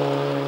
Thank.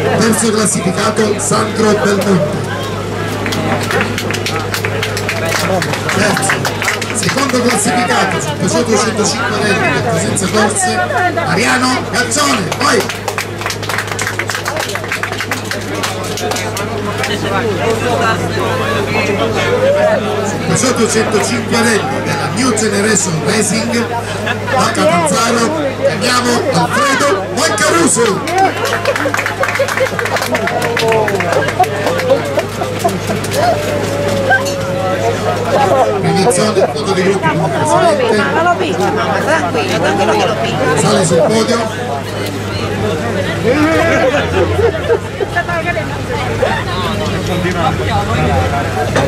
Terzo classificato Sandro Belmonte terzo. Secondo classificato sul Peugeot 105 Elettric senza corse Mariano Gazzone poi Peugeot 205 Rally della New Generation Racing da Catanzaro chiamiamo Alfredo Moncaruso Inizione, foto di gruppo il Non l'ho visto, mamma, tranquillo, tranquillo che l'ho visto. sale sul podio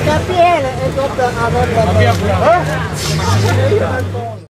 a piede è una volta.